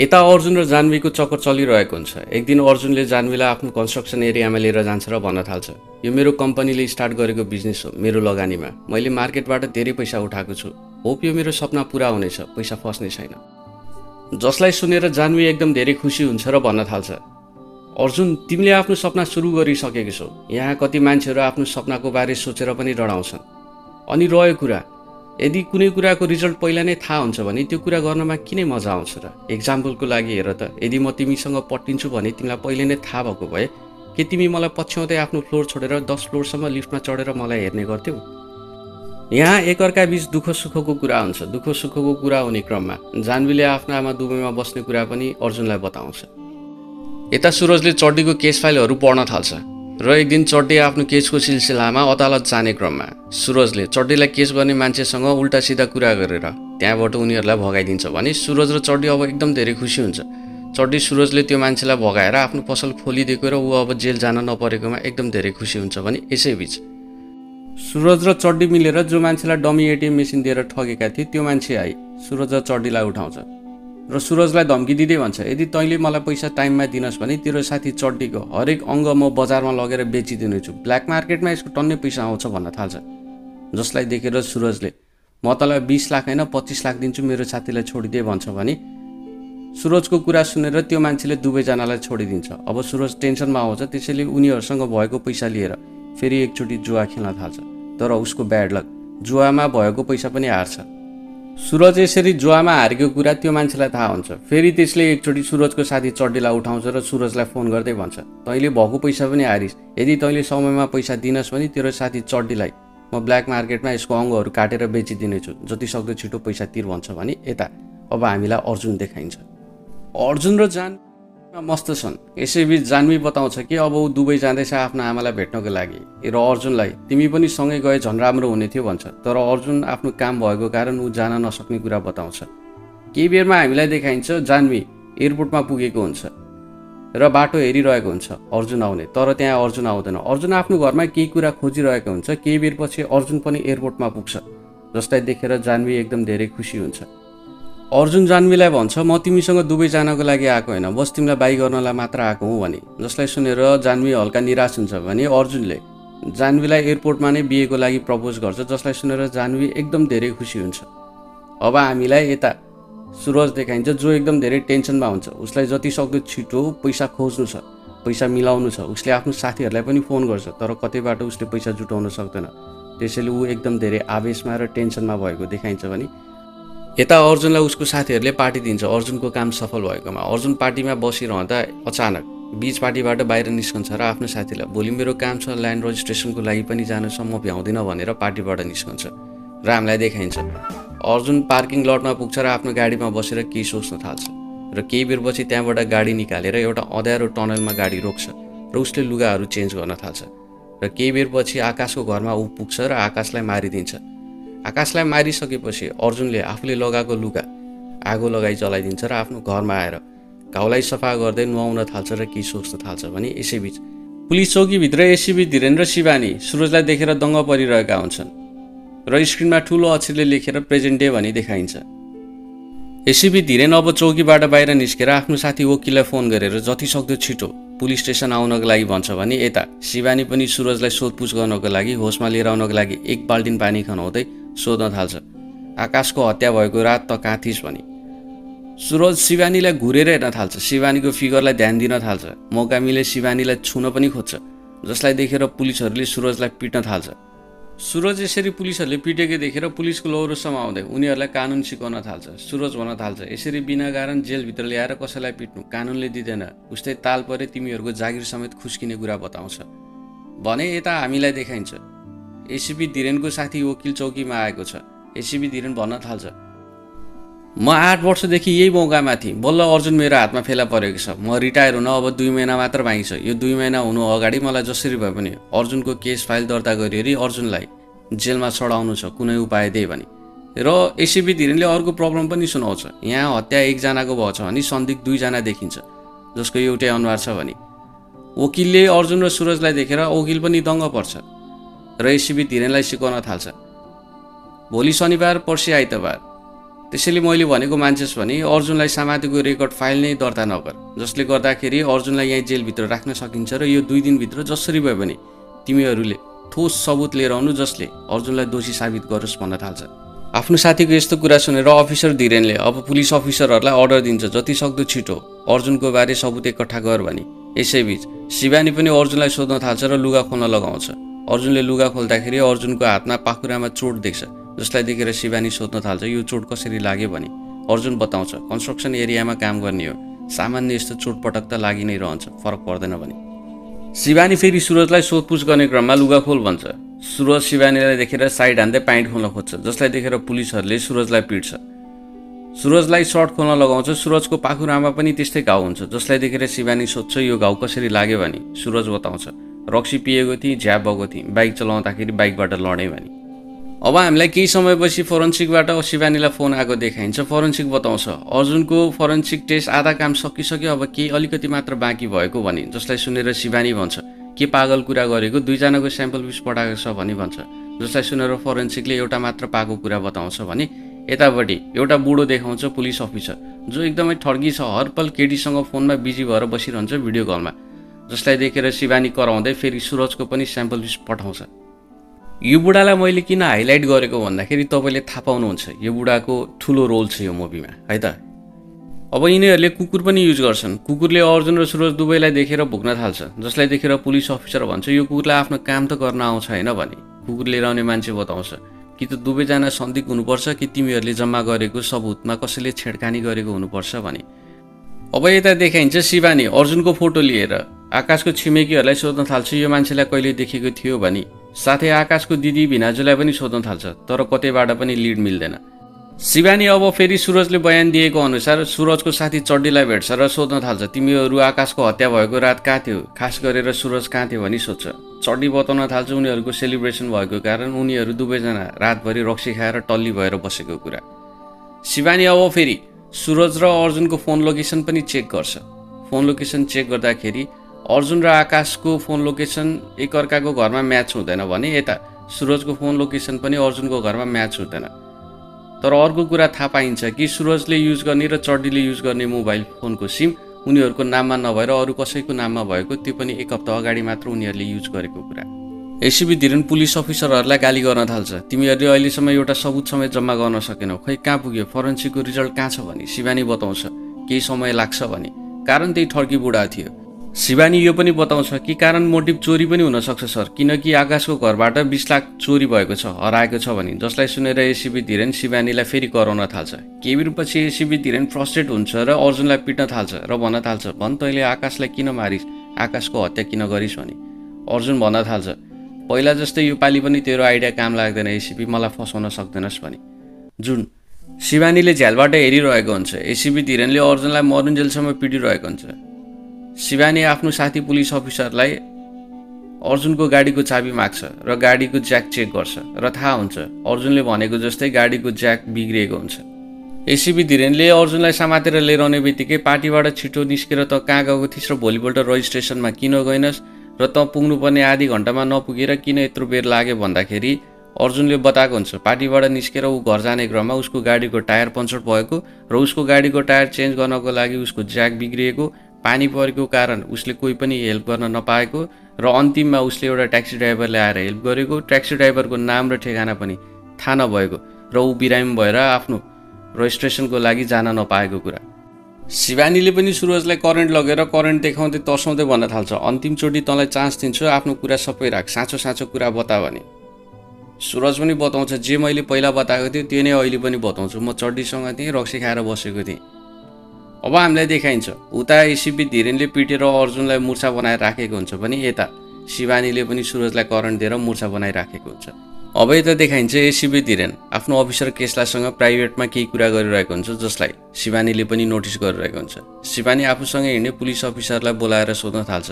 यता अर्जुन र जान्वीको चक्कर चलिरहेको हुन्छ। एक दिन अर्जुनले जान्वीलाई आफ्नो कन्स्ट्रक्सन एरियामा लिएर जान्छ र भन्न थाल्छ यो मेरो कम्पनीले स्टार्ट गरेको बिजनेस हो मेरो लगानीमा। मैले मार्केटबाट धेरै पैसा उठाएको छु। होप यो मेरो सपना पुरा हुनेछ पैसा फस्ने छैन जसलाई सुनेर जान्वी एकदम धेरै खुसी हुन्छ र भन्न थाल्छ अर्जुन तिमीले आफ्नो सपना सुरु गरिसकेको छौ। यहाँ कति मान्छेहरू आफ्नो सपनाको बारे सोचेर पनि डराउँछन्। अनि रह्यो कुरा यदि कुनै कुराको रिजल्ट पहिला नै थाहा हुन्छ भने त्यो कुरा गर्नमा किनै मजा आउँछ र? इक्जाम्पलको लागि हेर त यदि म तिमीसँग पट्टिन्छु भने तिमीलाई पहिले नै थाहा भएको भए के तिमी मलाई पछ्याउँदै आफ्नो फ्लोर छोडेर दस फ्लोरसम्म लिफ्टमा चढेर मलाई हेर्ने गर्थ्यौ? यहाँ एकअर्का बिच दुःख सुखको कुरा हुन्छ। दुःख सुखको कुरा हुने क्रममा जान्वीले आफ्नो आमा दुबईमा बस्ने कुरा पनि अर्जुनलाई बताउँछ। यता सुरजले चड्डीको केस फाइलहरू पढ्न थाल्छ। र एक दिन चड्डी आफ्नो केसको सिलसिलामा अदालत जाने क्रममा सुरजले चड्डीलाई केस गर्ने मान्छेसँग उल्टा सिधा कुरा गरेर त्यहाँबाट उनीहरूलाई भगाइदिन्छ भने सुरज र चड्डी अब एकदम धेरै खुसी हुन्छ। चड्डी सुरजले त्यो मान्छेलाई भगाएर आफ्नो पसल खोलिदिएको र ऊ अब जेल जान नपरेकोमा एकदम धेरै खुसी हुन्छ भने यसैबिच सुरज र चड्डी मिलेर जो मान्छेलाई डमी एटिएम मेसिन दिएर ठगेका थिए त्यो मान्छे आए। सुरज र चड्डीलाई उठाउँछ। र सुरजलाई धम्की दिँदै भन्छ यदि तैँले मलाई पैसा टाइममा दिनुहोस् भने तेरो साथी चड्डीको हरेक अङ्ग म बजारमा लगेर बेचिदिनेछु। ब्ल्याक मार्केटमा यसको टन्नै पैसा आउँछ भन्न थाल्छ। जसलाई देखेर सुरजले म तँलाई बिस लाख होइन पच्चिस लाख दिन्छु मेरो साथीलाई छोडिदिए भन्छ भने। सुरजको कुरा सुनेर त्यो मान्छेले दुवैजनालाई छोडिदिन्छ। अब सुरज टेन्सनमा आउँछ त्यसैले उनीहरूसँग भएको पैसा लिएर फेरि एकचोटि जुवा खेल्न थाल्छ। तर उसको ब्याड लक जुवामा भएको पैसा पनि हार्छ। सुरज यसरी जुवामा हारेको कुरा त्यो मान्छेलाई थाहा हुन्छ। फेरि त्यसले एकचोटि सुरजको साथी चड्डीलाई उठाउँछ र सुरजलाई फोन गर्दै भन्छ तैँले भएको पैसा पनि हारिस्। यदि तैँले समयमा पैसा दिनस् भने तेरो साथी चड्डीलाई म ब्ल्याक मार्केटमा यसको अङ्गहरू काटेर बेचिदिनेछु जति सक्दो छिटो पैसा तिर भन्छ भने यता अब हामीलाई अर्जुन देखाइन्छ। अर्जुन र जान मस्त छन्। यसैबिच जान्वी बताउँछ कि अब ऊ दुबई जाँदैछ आफ्नो आमालाई भेट्नको लागि। र अर्जुनलाई तिमी पनि सँगै गए झन् राम्रो हुने थियो भन्छ। तर अर्जुन आफ्नो काम भएको कारण ऊ जान नसक्ने कुरा बताउँछ। केही बेरमा हामीलाई देखाइन्छ जान्वी एयरपोर्टमा पुगेको हुन्छ। र बाटो हेरिरहेको हुन्छ अर्जुन आउने। तर त्यहाँ अर्जुन आउँदैन। अर्जुन आफ्नो घरमा केही कुरा खोजिरहेको हुन्छ। केही बेरपछि अर्जुन पनि एयरपोर्टमा पुग्छ। जसलाई देखेर जान्वी एकदम धेरै खुसी हुन्छ। अर्जुन जान्वीलाई भन्छ म तिमीसँग दुबई जानको लागि आएको होइन। बस तिमीलाई बाई गर्नलाई मात्र आएको हुँ भने। जसलाई सुनेर जान्वी हल्का निराश हुन्छ भने अर्जुनले जान्वीलाई एयरपोर्टमा नै बिहेको लागि प्रपोज गर्छ जसलाई सुनेर जान्वी एकदम धेरै खुसी हुन्छ। अब हामीलाई यता सुरज देखाइन्छ जो एकदम धेरै टेन्सनमा हुन्छ। उसलाई जति सक्दो छिटो पैसा खोज्नु छ पैसा मिलाउनु छ। उसले आफ्नो साथीहरूलाई पनि फोन गर्छ तर कतैबाट उसले पैसा जुटाउन सक्दैन। त्यसैले ऊ एकदम धेरै आवेशमा र टेन्सनमा भएको देखाइन्छ भने यता अर्जुनलाई उसको साथीहरूले पार्टी दिन्छ। अर्जुनको काम सफल भएकोमा। अर्जुन पार्टीमा बसिरहँदा अचानक बिच पार्टीबाट बाहिर निस्कन्छ र आफ्नो साथीलाई भोलि मेरो काम छ ल्यान्ड रजिस्ट्रेसनको लागि पनि जानु छ म भ्याउँदिनँ भनेर पार्टीबाट निस्कन्छ र हामीलाई देखाइन्छ। अर्जुन पार्किङ लटमा पुग्छ र आफ्नो गाडीमा बसेर केही सोच्न थाल्छ र केही बेरपछि त्यहाँबाट गाडी निकालेर एउटा अँध्यारो टनलमा गाडी रोक्छ र उसले लुगाहरू चेन्ज गर्न थाल्छ र केही बेरपछि आकाशको घरमा ऊ पुग्छ र आकाशलाई मारिदिन्छ। आकाशलाई मारिसकेपछि अर्जुनले आफूले लगाएको लुगा आगो लगाई जलाइदिन्छ र आफ्नो घरमा आएर घाउलाई सफा गर्दै नुहाउन थाल्छ र केही सोच्न थाल्छ भने यसैबिच पुलिस चौकीभित्र एसिबी धीरेन्द्र शिवानी सुरजलाई देखेर दङ्ग परिरहेका हुन्छन् र स्क्रिनमा ठुलो अक्षरले लेखेर प्रेजेन्ट डे भनी देखाइन्छ। एसिबी धीरेन अब चौकीबाट बाहिर निस्केर आफ्नो साथी वकिललाई फोन गरेर जति सक्दो छिटो पुलिस स्टेसन आउनको लागि भन्छ भने यता शिवानी पनि सुरजलाई सोधपुछ गर्नको लागि होसमा लिएर आउनको लागि एक बाल्टिन पानी खनाउँदै सोध्न थाल्छ आकाशको हत्या भएको रात त कहाँ थिइस् भने? सुरज शिवानीलाई घुरेर हेर्न थाल्छ शिवानीको फिगरलाई ध्यान दिन थाल्छ मौकामीले शिवानीलाई छुन पनि खोज्छ जसलाई देखेर पुलिसहरूले सुरजलाई पिट्न थाल्छ। सुरज यसरी पुलिसहरूले पिटेको देखेर पुलिसको लौरोसम्म आउँदै उनीहरूलाई कानुन सिकाउन थाल्छ सुरज भन्न थाल्छ यसरी बिना कारण जेलभित्र ल्याएर कसैलाई पिट्नु? कानुनले दिँदैन उस्तै ताल परे तिमीहरूको जागिर समेत खुस्किने कुरा बताउँछ। भने यता हामीलाई देखाइन्छ एसिपी धीरेनको साथी वकिल चौकीमा आएको छ। एसिपी धीरेन भन्न थाल्छ। म आठ वर्षदेखि यही मौकामा थिएँ। बल्ल अर्जुन मेरो हातमा फेला परेको छ। म रिटायर हुन अब दुई महिना मात्र बाँकी छ। यो दुई महिना हुनु अगाडि मलाई जसरी भए पनि अर्जुनको केस फाइल दर्ता गरिवरी अर्जुनलाई जेलमा चढाउनु छ। कुनै उपाय दिए भने। र एसिपी धिरेनले अर्को प्रब्लम पनि सुनाउँछ। यहाँ हत्या एकजनाको भएको छ भने सन्दिग्ध दुईजना देखिन्छ जसको एउटै अनुहार छ भने। वकिलले अर्जुन र सुरजलाई देखेर वकिल पनि दङ्ग पर्छ। र एसिबी धिरेनलाई सिकाउन थाल्छ। भोलि शनिबार पर्सि आइतबार। त्यसैले मैले भनेको मान्छेस् भने अर्जुनलाई समातेको रेकर्ड फाइल नै दर्ता नगर जसले गर्दाखेरि अर्जुनलाई यहाँ जेलभित्र राख्न सकिन्छ र यो दुई दिनभित्र जसरी भयो भने तिमीहरूले ठोस सबुत लिएर आउनु जसले अर्जुनलाई दोषी साबित गरोस् भन्न थाल्छ। आफ्नो साथीको यस्तो कुरा सुनेर अफिसर धिरेनले अब पुलिस अफिसरहरूलाई अर्डर दिन्छ जति सक्दो छिटो। अर्जुनको बारे सबुत एकट्ठा गर भने। यसैबिच शिवानी पनि अर्जुनलाई सोध्न थाल्छ र लुगा खोल्न लगाउँछ। अर्जुनले लुगा खोल्दाखेरि अर्जुनको हातमा पाखुरामा चोट देख्छ जसलाई देखेर शिवानी सोध्न थाल्छ यो चोट कसरी लाग्यो भने? अर्जुन बताउँछ कन्स्ट्रक्सन एरियामा काम गर्ने हो। सामान्य यस्तो चोटपटक त लागि नै रहन्छ फरक पर्दैन भने। शिवानी फेरि सुरजलाई सोधपुछ गर्ने क्रममा लुगा खोल भन्छ। सुरज शिवानीलाई देखेर साइड हान्दै प्यान्ट खोल्न खोज्छ जसलाई देखेर पुलिसहरूले सुरजलाई पिट्छ। सुरजलाई सर्ट खोल्न लगाउँछ सुरजको पाखुरामा पनि त्यस्तै घाउ हुन्छ जसलाई देखेर शिवानी सोध्छ यो घाउ कसरी लाग्यो भने? सुरज बताउँछ रक्सी पिएको थिएँ झ्याप भएको थिएँ बाइक चलाउँदाखेरि बाइकबाट लडेँ भने। अब हामीलाई केही समयपछि फोरेन्सिकबाट शिवानीलाई फोन आएको देखाइन्छ। फोरेन्सिक बताउँछ अर्जुनको फोरेन्सिक टेस्ट आधा काम सकिसक्यो अब केही अलिकति मात्र बाँकी भएको भने। जसलाई सुनेर शिवानी भन्छ के पागल कुरा गरेको? दुईजनाको स्याम्पल पिस पठाएको छ भनी भन्छ। जसलाई सुनेर फोरेन्सिकले एउटा मात्र पाएको कुरा बताउँछ भने यतापट्टि एउटा बुढो देखाउँछ पुलिस अफिसर जो एकदमै ठर्की छ हरपल केटीसँग फोनमा बिजी भएर बसिरहन्छ भिडियो कलमा। जसलाई देखेर शिवानी कराउँदै फेरि सुरजको पनि स्याम्पल पिस पठाउँछ। यो बुढालाई मैले किन हाइलाइट गरेको भन्दाखेरि तपाईँले थाहा पाउनुहुन्छ यो बुढाको ठुलो रोल छ यो मुभीमा है त? अब यिनीहरूले कुकुर पनि युज गर्छन्। कुकुरले अर्जुन र सुरज दुवैलाई देखेर भुक्न थाल्छ। जसलाई देखेर पुलिस अफिसर भन्छ यो कुकुरलाई आफ्नो काम त गर्न आउँछ होइन भने? कुकुर लिएर आउने मान्छे बताउँछ। कि त दुवैजना सन्दिक हुनुपर्छ कि तिमीहरूले जम्मा गरेको सबुतमा कसैले छेडखानी गरेको हुनुपर्छ भने? अब यता देखाइन्छ शिवानी अर्जुनको फोटो लिएर। आकाशको छिमेकीहरूलाई सोध्न थाल्छ यो मान्छेलाई कहिले देखेको थियो भने। साथै आकाशको दिदी भिनाजुलाई पनि सोध्न थाल्छ तर कतैबाट पनि लिड मिल्दैन। शिवानी अब फेरि सुरजले बयान दिएको अनुसार सुरजको साथी चड्डीलाई भेट्छ र सोध्न थाल्छ तिमीहरू आकाशको हत्या भएको रात कहाँ थियो? खास गरेर सुरज कहाँ थियो? भनी सोध्छ। चड्डी बताउन थाल्छ उनीहरूको सेलिब्रेसन भएको कारण उनीहरू दुवैजना रातभरि रक्सी खाएर टल्ली भएर बसेको कुरा। शिवानी अब फेरि सुरज र अर्जुनको फोन लोकेसन पनि चेक गर्छ। फोन लोकेसन चेक गर्दाखेरि अर्जुन र आकाशको फोन लोकेसन एकअर्काको घरमा म्याच हुँदैन भने यता सुरजको फोन लोकेसन पनि अर्जुनको घरमा म्याच हुँदैन। तर अर्को कुरा थाहा पाइन्छ कि सुरजले युज गर्ने र चड्डीले युज गर्ने मोबाइल फोनको सिम उनीहरूको नाममा नभएर अरू कसैको नाममा भएको त्यो पनि एक हप्ता अगाडि मात्र उनीहरूले युज गरेको कुरा। एसिबी धिरेन पुलिस अफिसरहरूलाई गाली गर्न थाल्छ। तिमीहरूले अहिलेसम्म एउटा सबुत समेत जम्मा गर्न सकेनौ। खै कहाँ पुग्यो? फरेन्सिकको रिजल्ट कहाँ छ भने? शिवानी बताउँछ। केही समय लाग्छ भने। कारण त्यही ठर्की बुढा थियो। शिवानी यो पनि बताउँछ कि कारण मोटिभ चोरी पनि हुनसक्छ सर। किनकि आकाशको घरबाट बिस लाख चोरी भएको छ हराएको छ भने जसलाई सुनेर एसिबी धिरेन शिवानीलाई फेरि कराउन थाल्छ। केही बेरपछि एसिबी धिरेन फ्रस्ट्रेट हुन्छ र अर्जुनलाई पिट्न थाल्छ र भन्न थाल्छ भन् तैँले आकाशलाई किन मारिस्? आकाशको हत्या किन गरिस्? भने। अर्जुन भन्न थाल्छ पहिला जस्तै यो पालि पनि तेरो आइडिया काम लाग्दैन एसिपी मलाई फसाउन सक्दैनस् भने। जुन। शिवानीले झ्यालबाट हेरिरहेको हुन्छ। एसिबी धिरेनले अर्जुनलाई मरुन्जेलसम्म पिटिरहेको हुन्छ। शिवानी आफ्नो साथी पुलिस अफिसरलाई अर्जुनको गाडीको चाबी माग्छ र गाडीको ज्याक चेक गर्छ र थाहा हुन्छ अर्जुनले भनेको जस्तै गाडीको ज्याक बिग्रिएको हुन्छ। एसिबी धिरेनले अर्जुनलाई समातेर लिएर आउने बित्तिकै पार्टीबाट छिटो निस्केर त कहाँ गएको थिइस् र भोलिपल्ट रजिस्ट्रेसनमा किन गएनस् र त पुग्नुपर्ने आधी घन्टामा नपुगेर किन यत्रो बेर लाग्यो भन्दाखेरि अर्जुनले बताएको हुन्छ पार्टीबाट निस्केर ऊ घर जाने क्रममा उसको गाडीको टायर पङ्चर भएको र उसको गाडीको टायर चेन्ज गर्नको लागि उसको ज्याक बिग्रिएको पानी परेको कारण उसले कोही पनि हेल्प गर्न नपाएको र अन्तिममा उसले एउटा ट्याक्सी ड्राइभरले आएर हेल्प गरेको। ट्याक्सी ड्राइभरको नाम र ठेगाना पनि थाहा नभएको र ऊ बिरामी भएर आफ्नो रजिस्ट्रेसनको लागि जान नपाएको कुरा। शिवानीले पनि सुरजलाई करेन्ट लगेर करेन्ट देखाउँदै तर्साउँदै भन्न थाल्छ। अन्तिमचोटि तँलाई चान्स दिन्छु आफ्नो कुरा सबै राख। साँचो साँचो कुरा बता भने। सुरज पनि बताउँछ। जे मैले पहिला बताएको थिएँ त्यो नै अहिले पनि बताउँछु। म चड्डीसँग थिएँ रक्सी खाएर बसेको थिएँ। अब हामीलाई देखाइन्छ उता एसिपी धिरेनले पिटेर अर्जुनलाई मुर्छा बनाएर राखेको हुन्छ भने यता शिवानीले पनि सुरजलाई करेन्ट दिएर मुर्छा बनाइराखेको हुन्छ। अब यता देखाइन्छ एसिबी धिरेन आफ्नो अफिसर केसलासँग प्राइभेटमा केही कुरा गरिरहेको हुन्छ जसलाई शिवानीले पनि नोटिस गरिरहेको हुन्छ। शिवानी आफूसँग हिँड्ने पुलिस अफिसरलाई बोलाएर सोध्न थाल्छ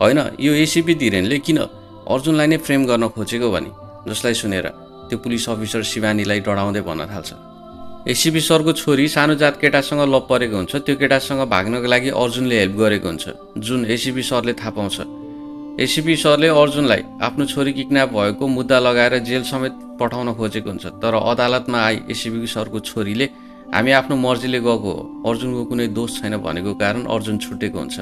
होइन यो एसिपी धिरेनले किन अर्जुनलाई नै फ्रेम गर्न खोजेको भने? जसलाई सुनेर त्यो पुलिस अफिसर शिवानीलाई डराउँदै भन्न थाल्छ। एसिपी सरको छोरी सानो जात केटासँग लप परेको हुन्छ। त्यो केटासँग भाग्नको लागि अर्जुनले हेल्प गरेको हुन्छ जुन एसिपी सरले थाहा पाउँछ। एसिपी सरले अर्जुनलाई आफ्नो छोरी किडन्याप भएको मुद्दा लगाएर जेल समेत पठाउन खोजेको हुन्छ तर अदालतमा आई एसिपी सरको छोरीले हामी आफ्नो मर्जीले गएको हो अर्जुनको कुनै दोष छैन भनेको कारण अर्जुन छुटेको हुन्छ।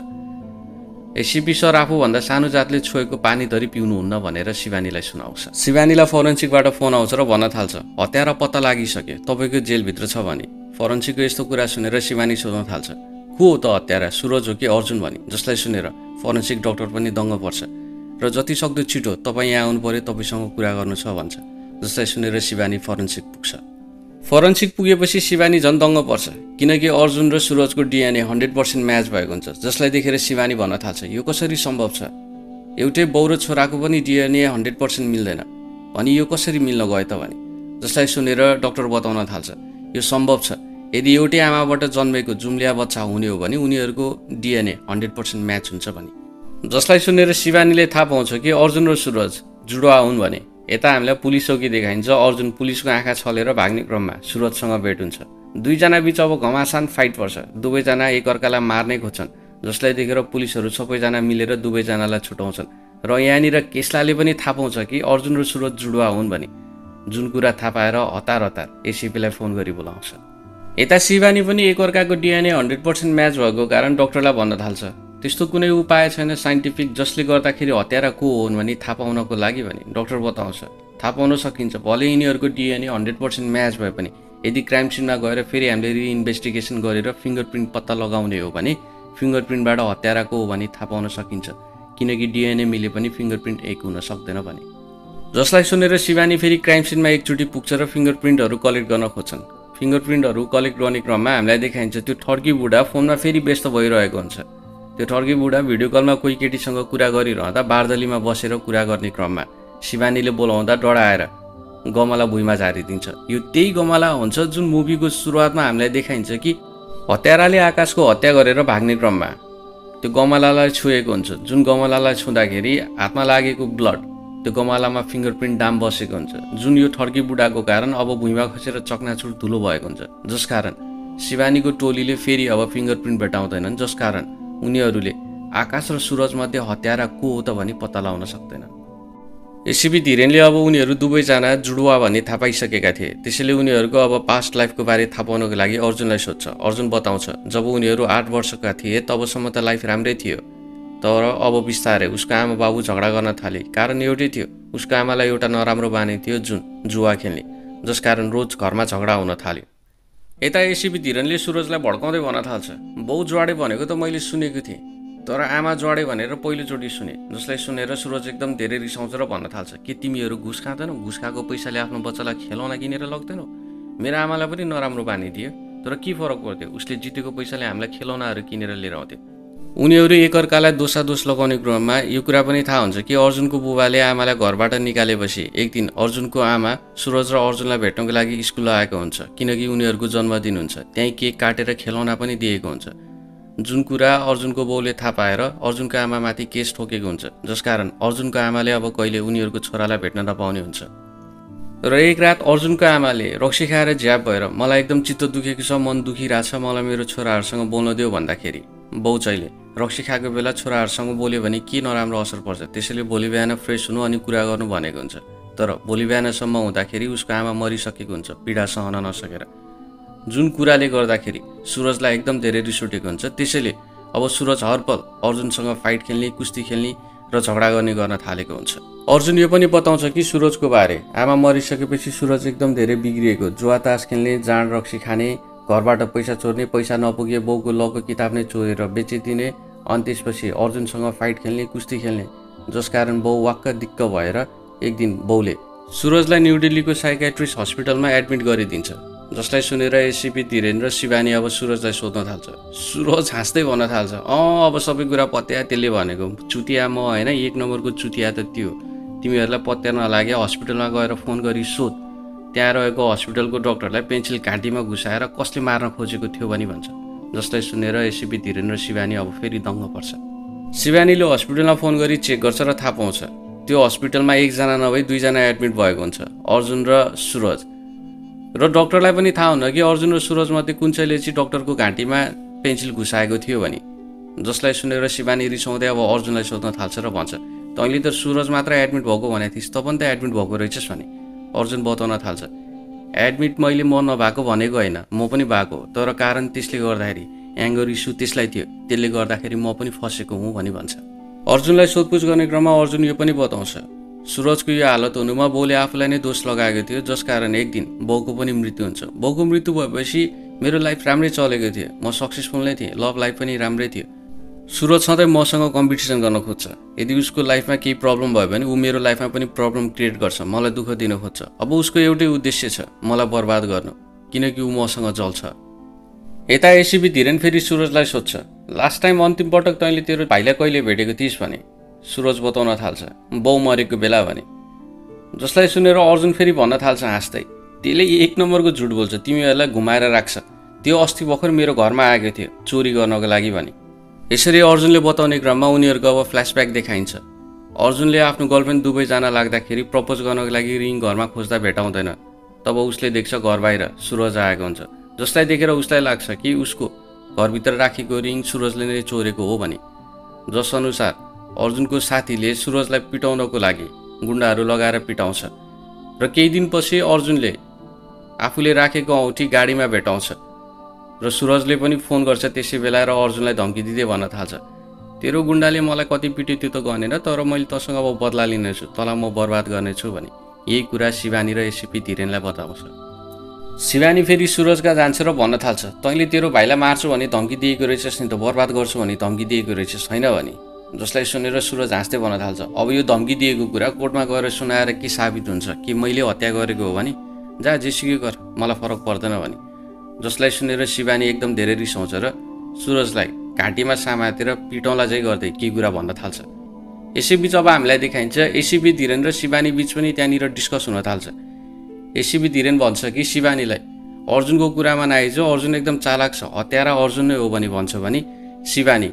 एसिपी सर आफूभन्दा सानो जातले छोएको पानी धरी पिउनुहुन्न भनेर शिवानीलाई सुनाउँछ। शिवानीलाई फोरेन्सिकबाट फोन आउँछ र भन्न थाल्छ हत्यारा पत्ता लागिसके तपाईँको जेलभित्र छ भने। फोरेन्सिकको यस्तो कुरा सुनेर शिवानी सोध्न थाल्छ को हो त हत्यारा? सुरज हो कि अर्जुन भने? जसलाई सुनेर फोरेन्सिक डक्टर पनि दङ्ग पर्छ। र जति सक्दो छिटो तपाईँ यहाँ आउनु पऱ्यो तपाईँसँग कुरा गर्नु छ भन्छ जसलाई सुनेर शिवानी फोरेन्सिक पुग्छ। फोरेन्सिक पुगेपछि शिवानी झन् दङ्ग पर्छ किनकि अर्जुन र सुरजको डिएनए हन्ड्रेड पर्सेन्ट म्याच भएको हुन्छ जसलाई देखेर शिवानी भन्न थाल्छ यो कसरी सम्भव छ? एउटै बाउ र छोराको पनि डिएनए हन्ड्रेड पर्सेन्ट मिल्दैन भने यो कसरी मिल्न गयो त भने? जसलाई सुनेर डक्टर बताउन थाल्छ यो सम्भव छ। यदि एउटै आमाबाट जन्मेको जुम्लिया बच्चा हुने हो भने उनीहरूको डिएनए हन्ड्रेड पर्सेन्ट म्याच हुन्छ भने। जसलाई सुनेर शिवानीले थाहा पाउँछ कि अर्जुन र सुरज जुडुवा हुन् भने यता हामीलाई पुलिस चौकी देखाइन्छ? अर्जुन पुलिसको आँखा छलेर भाग्ने क्रममा सुरजसँग भेट हुन्छ। दुईजना बिच अब घमासान फाइट पर्छ। दुवैजना एकअर्कालाई मार्नै खोज्छन् जसलाई देखेर पुलिसहरू सबैजना मिलेर दुवैजनालाई छुटाउँछन्। र यहाँनिर केसलाले पनि थाहा पाउँछ कि अर्जुन र सुरज जुडुवा हुन् भने। जुन कुरा थाहा पाएर हतार हतार एसिपीलाई फोन गरी बोलाउँछ। यता शिवानी पनि एकअर्काको डिएनए हन्ड्रेड पर्सेन्ट म्याच भएको कारण डक्टरलाई भन्न थाल्छ। त्यस्तो कुनै उपाय छैन साइन्टिफिक जसले गर्दाखेरि हत्यारा को हुन् भने थाहा पाउनको लागि भने डक्टर बताउँछ। थाहा पाउन सकिन्छ। भले यिनीहरूको डिएनए हन्ड्रेड पर्सेन्ट म्याच भए पनि यदि क्राइम सिनमा गएर फेरि हामीले रिइन्भेस्टिगेसन गरेर फिङ्गर प्रिन्ट पत्ता लगाउने हो भने फिङ्गर प्रिन्टबाट हत्याराको हो भने थाहा पाउन सकिन्छ। किनकि डिएनए मिले पनि फिङ्गर प्रिन्ट एक हुन सक्दैन भने। जसलाई सुनेर शिवानी फेरि क्राइम सिनमा एकचोटि पुग्छ र फिङ्गर प्रिन्टहरू कलेक्ट गर्न खोज्छन्। फिङ्गर प्रिन्टहरू कलेक्ट गर्ने क्रममा हामीलाई देखाइन्छ त्यो ठर्की बुढा फोनमा फेरि व्यस्त भइरहेको हुन्छ। त्यो ठर्की बुढा भिडियो कलमा कोही केटीसँग कुरा गरिरहँदा बार्दलीमा बसेर कुरा गर्ने क्रममा शिवानीले बोलाउँदा डढाएर गमला भुइँमा झारिदिन्छ। यो त्यही गमला हुन्छ जुन मुभीको सुरुवातमा हामीलाई देखाइन्छ कि हत्याराले आकाशको हत्या गरेर भाग्ने क्रममा। त्यो गमलालाई छुएको हुन्छ। जुन गमलालाई छुँदाखेरि हातमा लागेको ब्लड त्यो गमलामा फिङ्गर प्रिन्ट दाम बसेको हुन्छ। जुन यो ठर्की बुढाको कारण अब भुइँमा खसेर चकनाचुर धुलो भएको हुन्छ। जसकारण शिवानीको टोलीले फेरि अब फिङ्गर प्रिन्ट भेटाउँदैनन्। जसकारण उनीहरूले आकाश र सुरजमध्ये हत्यारा को हो त भनी पत्ता लगाउन सक्दैनन् एसिपी धिरेनले अब उनीहरू दुवैजना जुडुवा भन्ने थाहा पाइसकेका थिए। त्यसैले उनीहरूको अब पास्ट लाइफको बारे थाहा पाउनको लागि अर्जुनलाई सोध्छ। अर्जुन बताउँछ जब उनीहरू आठ वर्षका थिए तबसम्म त लाइफ राम्रै थियो। तर अब बिस्तारै उसको आमा बाबु झगडा गर्न थाले। कारण एउटै थियो उसको आमालाई एउटा नराम्रो बानी थियो जुन जुवा खेल्ने जसकारण रोज घरमा झगडा हुन थाल्यो। यता एसिपी धिरनले सुरजलाई भड्काउँदै भन्न थाल्छ। बाउ ज्वाडे भनेको त मैले सुनेको थिएँ तर आमा ज्वाडे भनेर पहिलोचोटि सुने जसलाई सुनेर सुरज एकदम धेरै रिसाउँछ र भन्न थाल्छ के तिमीहरू घुस खाँदैनौ? घुस खाएको पैसाले आफ्नो बच्चालाई खेलौना किनेर लग्दैनौ? मेरो आमालाई पनि नराम्रो बानी दियो तर के फरक पर्थ्यो? उसले जितेको पैसाले हामीलाई खेलौनाहरू किनेर लिएर आउँथ्यो। उनीहरू एकअर्कालाई दोषा दोष लगाउने क्रममा यो कुरा पनि थाहा हुन्छ कि अर्जुनको बुबाले आमालाई घरबाट निकालेपछि एक दिन अर्जुनको आमा सुरज र अर्जुनलाई भेट्नको लागि स्कुल आएको हुन्छ किनकि उनीहरूको जन्मदिन हुन्छ। त्यहीँ केक काटेर खेलौना पनि दिएको हुन्छ। जुन कुरा अर्जुनको बाउले थाहा पाएर अर्जुनको आमामाथि केस ठोकेको हुन्छ जसकारण अर्जुनको आमाले अब कहिले उनीहरूको छोरालाई भेट्न नपाउने हुन्छ। र एक रात अर्जुनको आमाले रक्सी खाएर झ्याप भएर मलाई एकदम चित्त दुखेको छ मन दुखिरहेछ मलाई मेरो छोराहरूसँग बोल्न दियो भन्दाखेरि बाउ चाहिँ रक्सी खाएको बेला छोराहरूसँग बोल्यो भने के नराम्रो असर पर्छ? त्यसैले भोलि बिहान फ्रेस हुनु अनि कुरा गर्नु भनेको हुन्छ। तर भोलि बिहानसम्म हुँदाखेरि उसको आमा मरिसकेको हुन्छ पीडा सहन नसकेर। जुन कुराले गर्दाखेरि सुरजलाई एकदम धेरै रिस उठेको हुन्छ त्यसैले अब सुरज हरपल अर्जुनसँग फाइट खेल्ने कुस्ती खेल्ने र झगडा गर्ने गर्न थालेको हुन्छ। अर्जुन यो पनि बताउँछ कि सुरजको बारे। आमा मरिसकेपछि सुरज एकदम धेरै बिग्रिएको जुवा तास खेल्ने जाँड रक्सी खाने घरबाट पैसा चोर्ने पैसा नपुगे बाउको लको किताब नै चोरेर बेचिदिने अनि त्यसपछि अर्जुनसँग फाइट खेल्ने कुस्ती खेल्ने जसकारण बाउ वाक्क दिक्क भएर एक दिन बाउले सुरजलाई न्यु दिल्लीको साइकेट्रिस्ट हस्पिटलमा एडमिट गरिदिन्छ जसलाई सुनेर एसिपी धीरेन्द्र शिवानी अब सुरजलाई सोध्न थाल्छ। सुरज हाँस्दै भन्न थाल्छ अँ अब सबै कुरा पत्या त्यसले भनेको। चुतिया म होइन एक नम्बरको चुतिया त त्यो। तिमीहरूलाई पत्या नलागे हस्पिटलमा गएर फोन गरी सोध। त्यहाँ रहेको हस्पिटलको डक्टरलाई पेन्सिल घाँटीमा घुसाएर कसले मार्न खोजेको थियो भनी भन्छ। जसलाई सुनेर एसिपी धीरेन्द्र शिवानी अब फेरि दङ्ग पर्छ। शिवानीले हस्पिटलमा फोन गरी चेक गर्छ र थाहा पाउँछ। त्यो हस्पिटलमा एकजना नभई दुईजना एडमिट भएको हुन्छ अर्जुन र सुरज। र डक्टरलाई पनि थाहा हुन्न कि अर्जुन र सुरजमध्ये कुन चाहिँले चाहिँ डक्टरको घाँटीमा पेन्सिल घुसाएको थियो भने। जसलाई सुनेर शिवानी रिसाउँदै अब अर्जुनलाई सोध्न थाल्छ र भन्छ तैँले त सुरज मात्र एडमिट भएको भनेको थिइस् त पनि त एडमिट भएको रहेछस् भने। अर्जुन बताउन थाल्छ। एडमिट मैले म नभएको भनेको होइन। म पनि भएको तर कारण त्यसले गर्दाखेरि एङ्गर इस्यु त्यसलाई थियो। त्यसले गर्दाखेरि म पनि फसेको हुँ भनी भन्छ अर्जुनलाई सोधपुछ गर्ने क्रममा अर्जुन यो पनि बताउँछ। सुरजको यो हालत हुनुमा बाउले आफूलाई नै दोष लगाएको थियो जस कारण एक दिन बाउको पनि मृत्यु हुन्छ। बाउको मृत्यु भएपछि मेरो लाइफ राम्रै चलेको थियो। म सक्सेसफुल नै थिएँ। लभ लाइफ पनि राम्रै थियो। सुरज सधैँ मसँग कम्पिटिसन गर्न खोज्छ। यदि उसको लाइफमा केही प्रब्लम भयो भने ऊ मेरो लाइफमा पनि प्रब्लम क्रिएट गर्छ मलाई दुःख दिन खोज्छ। अब उसको एउटै उद्देश्य छ मलाई बर्बाद गर्नु किनकि ऊ मसँग जल्छ। यता एसिबी धिरेन फेरि सुरजलाई सोध्छ लास्ट टाइम अन्तिम पटक तैँले तेरो भाइलाई कहिले भेटेको थिइस् भने? सुरज बताउन थाल्छ बाउ मरेको बेला भने। जसलाई सुनेर अर्जुन फेरि भन्न थाल्छ हाँस्दै त्यसले एक नम्बरको झुट बोल्छ तिमीहरूलाई घुमाएर राख्छ। त्यो अस्ति भर्खर मेरो घरमा आएको थियो चोरी गर्नको लागि भने। यसरी अर्जुनले बताउने क्रममा उनीहरूको अब फ्ल्यासब्याक देखाइन्छ। अर्जुनले आफ्नो गर्लफ्रेन्ड दुबई जान लाग्दाखेरि प्रपोज गर्नको लागि रिङ घरमा खोज्दा भेटाउँदैन। तब उसले देख्छ घर बाहिर सुरज आएको हुन्छ। जसलाई देखेर उसलाई लाग्छ कि उसको घरभित्र राखेको रिङ सुरजले नै चोरेको हो भने। जसअनुसार अर्जुनको साथीले सुरजलाई पिटाउनको लागि गुन्डाहरू लगाएर पिटाउँछ। र केही दिनपछि अर्जुनले आफूले राखेको औँठी गाडीमा भेटाउँछ। र सुरजले पनि फोन गर्छ त्यसै बेला र अर्जुनलाई धम्की दिँदै भन्न थाल्छ। तेरो गुन्डाले मलाई कति पिट्यो त्यो त गनेन तर मैले तसँग अब बदला लिनेछु तँलाई म बर्बाद गर्नेछु भने यही कुरा शिवानी र एसिपी धिरेनलाई बताउँछ। शिवानी फेरि सुरजका जान्छ र भन्न थाल्छ तैँले तेरो भाइलाई मार्छु भने धम्की दिएको रहेछस् नि त बर्बाद गर्छु भने धम्की दिएको रहेछस् होइन भने? जसलाई सुनेर सुरज हाँस्दै भन्न थाल्छ अब यो धम्की दिएको कुरा कोर्टमा गएर सुनाएर के साबित हुन्छ कि मैले हत्या गरेको हो भने? जा जेसुकै गर मलाई फरक पर्दैन भने जसलाई सुनेर शिवानी एकदम धेरै रिसाउँछ र सुरजलाई घाँटीमा सामातेर पिटौँला चाहिँ गर्दै के कुरा भन्न थाल्छ। यसैबिच अब हामीलाई देखाइन्छ एसिबी धिरेन र शिवानी बिच पनि त्यहाँनिर डिस्कस हुन थाल्छ। एसिबी धिरेन भन्छ कि शिवानीलाई अर्जुनको कुरामा नआइज अर्जुन एकदम चालाक छ हत्यारा अर्जुन नै हो भने भन्छ भने शिवानी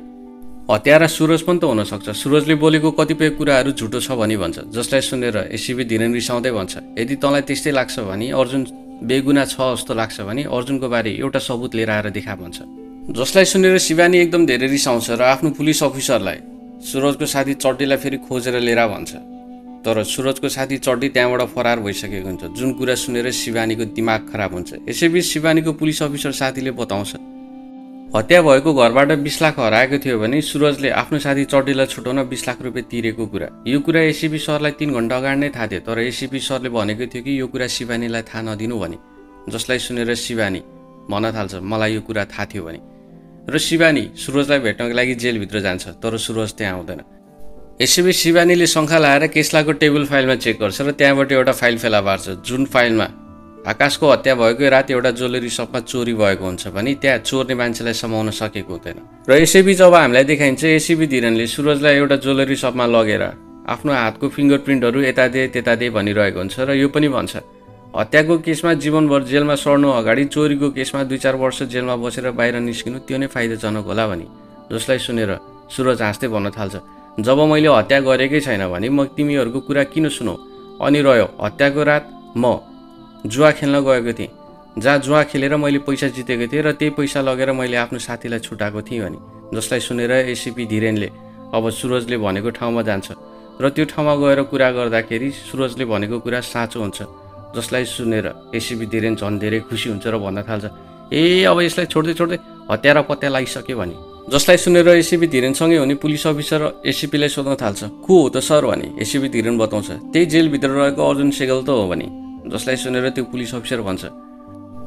हत्यारा सुरज पनि त हुनसक्छ। सुरजले बोलेको कतिपय कुराहरू झुटो छ भनी भन्छ जसलाई सुनेर एसिबी धिरेन रिसाउँदै भन्छ। यदि तँलाई त्यस्तै लाग्छ भने अर्जुन बेगुना छ जस्तो लाग्छ भने अर्जुनको बारे एउटा सबुत लिएर आएर देखा भन्छ। जसलाई सुनेर शिवानी एकदम धेरै रिसाउँछ र आफ्नो पुलिस अफिसरलाई सुरजको साथी चड्डीलाई फेरि खोजेर लिएर भन्छ। तर सुरजको साथी चड्डी त्यहाँबाट फरार भइसकेको हुन्छ। जुन कुरा सुनेर शिवानीको दिमाग खराब हुन्छ। यसैबिच शिवानीको पुलिस अफिसर साथीले बताउँछ हत्या भएको घरबाट बिस लाख हराएको थियो भने सुरजले आफ्नो साथी चड्डीलाई छुटाउन बिस लाख रुपियाँ तिरेको कुरा। यो कुरा एसिपी सरलाई तिन घन्टा अगाडि नै थाहा थियो तर एसिपी सरले भनेको थियो कि यो कुरा शिवानीलाई थाहा नदिनु भने जसलाई सुनेर शिवानी भन्न थाल्छ मलाई यो कुरा थाहा थियो भने। र शिवानी सुरजलाई भेट्नको लागि जेलभित्र जान्छ तर सुरज त्यहाँ आउँदैन। यसैबी शिवानीले शङ्खा लाएर केसलाको टेबल फाइलमा चेक गर्छ र त्यहाँबाट एउटा फाइल फेला पार्छ। जुन फाइलमा आकाशको हत्या भएको राति एउटा ज्वेलरी सपमा चोरी भएको हुन्छ भने त्यहाँ चोर्ने मान्छेलाई समाउन सकेको हुँदैन। र यसैबिच अब हामीलाई देखाइन्छ एसिबी धिरनले सुरजलाई एउटा ज्वेलरी सपमा लगेर आफ्नो हातको फिङ्गर प्रिन्टहरू यता दे त्यता दे भनिरहेको हुन्छ र यो पनि भन्छ हत्याको केसमा जीवनभर जेलमा सर्नु अगाडि चोरीको केसमा दुई चार वर्ष जेलमा बसेर बाहिर निस्किनु त्यो नै फाइदाजनक होला भने जसलाई सुनेर सुरज हाँस्दै भन्न थाल्छ जब मैले हत्या गरेकै छैन भने म तिमीहरूको कुरा किन सुनौ? अनि रह्यो हत्याको रात म जुवा खेल्न गएको थिएँ। जहाँ जुवा खेलेर मैले पैसा जितेको थिएँ र त्यही पैसा लगेर मैले आफ्नो साथीलाई छुटाएको थिएँ भने जसलाई सुनेर एसिपी धिरेनले अब सुरजले भनेको ठाउँमा जान्छ। र त्यो ठाउँमा गएर कुरा गर्दाखेरि सुरजले भनेको कुरा साँचो हुन्छ जसलाई सुनेर एसिपी धिरेन झन् धेरै खुसी हुन्छ र भन्न थाल्छ ए अब यसलाई छोड्दै छोड्दै हत्या र पत्या लागिसक्यो भने। जसलाई सुनेर एसिपी धिरेनसँगै हुने पुलिस अफिसर एसिपीलाई सोध्न थाल्छ को हो त सर? भने एसिपी धिरेन बताउँछ त्यही जेलभित्र रहेको अर्जुन सेगल त हो भने। जसलाई सुनेर त्यो पुलिस अफिसर भन्छ।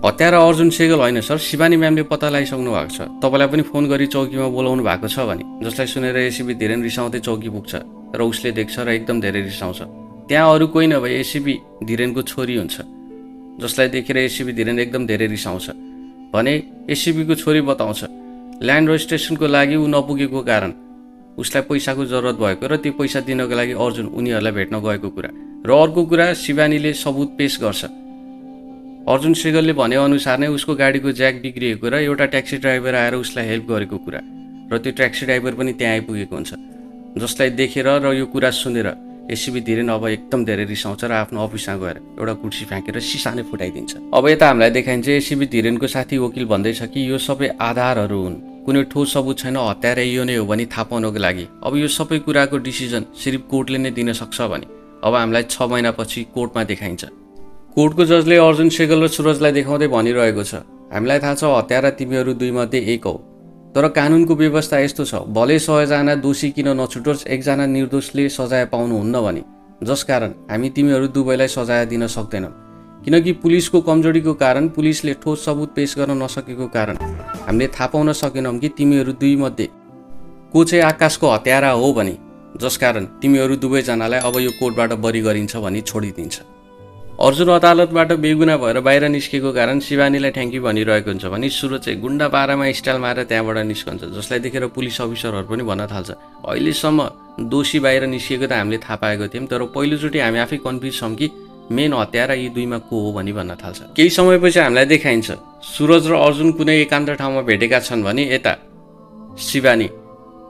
हत्यारा अर्जुन सेगल होइन सर। शिवानी म्यामले पत्ता लगाइसक्नु भएको छ। तपाईँलाई पनि फोन गरी चौकीमा बोलाउनु भएको छ भने जसलाई सुनेर एसिपी धेरै रिसाउँदै चौकी पुग्छ र उसले देख्छ र एकदम धेरै रिसाउँछ। त्यहाँ अरू कोही नभए एसिपी धिरेनको छोरी हुन्छ जसलाई देखेर एसिपी धिरेन एकदम धेरै रिसाउँछ। भने एसिपीको छोरी बताउँछ ल्यान्ड रेजिस्ट्रेसनको लागि ऊ नपुगेको कारण उसलाई पैसाको जरुरत भएको र त्यो पैसा दिनको लागि अर्जुन उनीहरूलाई भेट्न गएको कुरा। र अर्को कुरा शिवानीले सबुत पेस गर्छ। अर्जुन श्रीगलले भनेअनुसार नै उसको गाडीको ज्याक बिग्रिएको र एउटा ट्याक्सी ड्राइभर आएर उसलाई हेल्प गरेको कुरा र त्यो ट्याक्सी ड्राइभर पनि त्यहाँ आइपुगेको हुन्छ। जसलाई देखेर र यो कुरा सुनेर एसिबी धिरेन अब एकदम धेरै रिसाउँछ र आफ्नो अफिसमा गएर एउटा कुर्सी फ्याँकेर सिसा नै फुटाइदिन्छ। अब यता हामीलाई देखाइन्छ एसिबी धिरेनको साथी वकिल भन्दैछ कि यो सबै आधारहरू हुन्। कुनै ठोस सबुत छैन हत्यारा यो नै हो भने थाहा पाउनको लागि। अब यो सबै कुराको डिसिजन सिर्फ कोर्टले नै दिन सक्छ भने। अब हामीलाई छ महिनापछि कोर्टमा देखाइन्छ। कोर्टको जजले अर्जुन सेगल र सुरजलाई देखाउँदै भनिरहेको छ हामीलाई थाहा छ हत्यारा तिमीहरू दुईमध्ये एक हौ। तर कानुनको व्यवस्था यस्तो छ भले सयजना दोषी किन नछुटोस् एकजना निर्दोषले सजाय पाउनुहुन्न भने। जसकारण हामी तिमीहरू दुवैलाई सजाय दिन सक्दैनौँ। किनकि पुलिसको कमजोरीको कारण पुलिसले ठोस सबुत पेश गर्न नसकेको कारण हामीले थाहा पाउन सकेनौँ कि तिमीहरू दुईमध्ये को चाहिँ आकाशको हत्यारा हो भने। जसकारण तिमीहरू दुवैजनालाई अब यो कोर्टबाट बरी गरिन्छ भनी छोडिदिन्छ। अर्जुन अदालतबाट बेगुना भएर बाहिर निस्केको कारण शिवानीलाई ठ्याङ्की भनिरहेको हुन्छ भने सुरज चाहिँ गुन्डा पारामा स्टाइल मारेर त्यहाँबाट निस्कन्छ जसलाई देखेर पुलिस अफिसरहरू पनि भन्न थाल्छ। अहिलेसम्म दोषी बाहिर निस्किएको त हामीले थाहा पाएको थियौँ तर पहिलोचोटि हामी आफै कन्फ्युज छौँ कि मेन हत्यारा यी दुईमा को हो भनी भन्न थाल्छ। केही समयपछि हामीलाई देखाइन्छ सुरज र अर्जुन कुनै एकान्त ठाउँमा भेटेका छन् भने यता शिवानी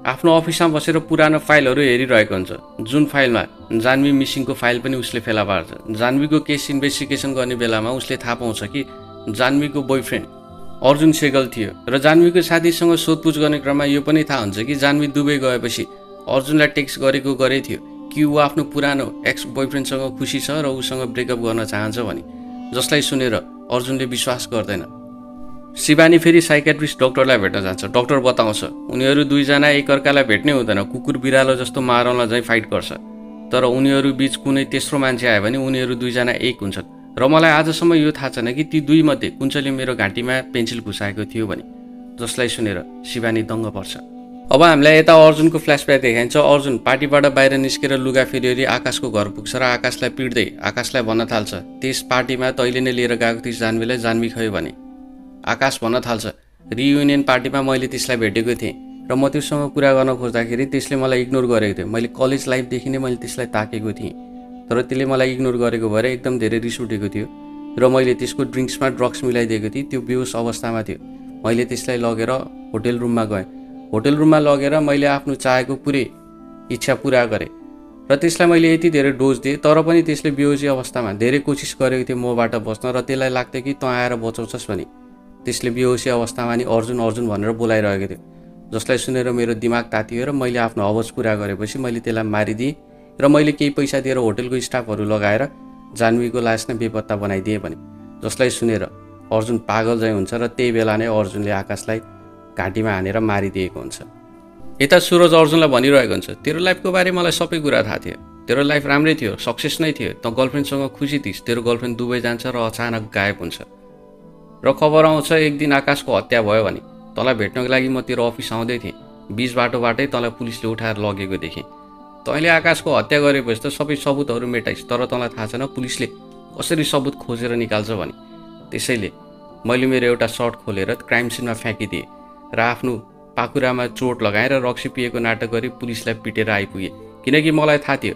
आफ्नो अफिसमा बसेर पुरानो फाइलहरू हेरिरहेको हुन्छ। जुन फाइलमा जान्वी मिसिङको फाइल पनि उसले फेला पार्छ। जान्वीको केस इन्भेस्टिगेसन गर्ने बेलामा उसले थाहा पाउँछ कि जान्वीको बोयफ्रेन्ड अर्जुन सेगल थियो र जान्वीको साथीसँग सोधपुछ गर्ने क्रममा यो पनि थाहा हुन्छ कि जान्वी दुबई गएपछि अर्जुनलाई टेक्स्ट गरेको गरे थियो कि ऊ आफ्नो पुरानो एक्स बोयफ्रेन्डसँग खुसी छ र उसँग ब्रेकअप गर्न चाहन्छ भने। जसलाई सुनेर अर्जुनले विश्वास गर्दैन। शिवानी फेरि साइकेट्रिस्ट डक्टरलाई भेट्न जान्छ। डक्टर बताउँछ उनीहरू दुईजना एकअर्कालाई भेट्नै हुँदैन कुकुर बिरालो जस्तो मारौँलाई चाहिँ फाइट गर्छ। तर उनीहरू बिच कुनै तेस्रो मान्छे आयो भने उनीहरू दुईजना एक हुन्छन्। र मलाई आजसम्म यो थाहा छैन कि ती दुईमध्ये कुन चाहिँ मेरो घाँटीमा पेन्सिल घुसाएको थियो भने। जसलाई सुनेर शिवानी दङ्ग पर्छ। अब हामीलाई यता अर्जुनको फ्ल्यासब्याक देखाइन्छ। अर्जुन पार्टीबाट बाहिर निस्केर लुगा फेरि आकाशको घर पुग्छ र आकाशलाई पिट्दै आकाशलाई भन्न थाल्छ त्यस पार्टीमा तैँले नै लिएर गएको थिइस् जान्वीलाई जान्वी खयो भने। आकाश भन्न थाल्छ। रियुनियन पार्टीमा मैले त्यसलाई भेटेको थिएँ र म त्योसँग कुरा गर्न खोज्दाखेरि त्यसले मलाई इग्नोर गरेको थियो। मैले कलेज लाइफदेखि नै मैले त्यसलाई ताकेको थिएँ। तर त्यसले मलाई इग्नोर गरेको भएर एकदम धेरै रिस उठेको थियो र मैले त्यसको ड्रिङ्क्समा ड्रग्स मिलाइदिएको थिएँ। त्यो बेहोस अवस्थामा थियो। मैले त्यसलाई लगेर होटेल रुममा गएँ। होटेल रुममा लगेर मैले आफ्नो चाहेको पुरै इच्छा पुरा गरेँ र त्यसलाई मैले यति धेरै डोज दिएँ तर पनि त्यसले बेहोसी अवस्थामा धेरै कोसिस गरेको थियो मबाट बस्न र त्यसलाई लाग्थ्यो कि तँ आएर बचाउँछस् भने। त्यसले बेहोसी अवस्थामा नि अर्जुन अर्जुन भनेर बोलाइरहेको थियो। जसलाई सुनेर मेरो दिमाग तातियो र मैले आफ्नो आवाज पुरा गरेपछि मैले त्यसलाई मारिदिएँ र मैले केही पैसा दिएर होटेलको स्टाफहरू लगाएर जान्वीको लास नै बेपत्ता बनाइदिएँ भने जसलाई सुनेर अर्जुन पागल चाहिँ हुन्छ र त्यही बेला नै अर्जुनले आकाशलाई घाँटीमा हानेर मारिदिएको हुन्छ। यता सुरज अर्जुनलाई भनिरहेको हुन्छ तेरो लाइफको बारे मलाई सबै कुरा थाहा थियो। तेरो लाइफ राम्रै थियो सक्सेस नै थियो। त गर्लफ्रेन्डसँग खुसी थिइस् तेरो गर्लफ्रेन्ड दुबई जान्छ र अचानक गायब हुन्छ। र खबर आउँछ एक दिन आकाशको हत्या भयो भने। तँलाई भेट्नको लागि म तेरो अफिस आउँदै थिएँ। बिच बाटोबाटै तँलाई पुलिसले उठाएर लगेको देखेँ। तैँले आकाशको हत्या गरेपछि त सबै सबुतहरू मेटाइस् तर तँलाई थाहा छैन पुलिसले कसरी सबुत खोजेर निकाल्छ भने। त्यसैले मैले मेरो एउटा सर्ट खोलेर क्राइम सिनमा फ्याँकिदिएँ र आफ्नो पाखुरामा चोट लगाएर रक्सी पिएको नाटक गरी पुलिसलाई पिटेर आइपुगेँ। किनकि मलाई थाहा थियो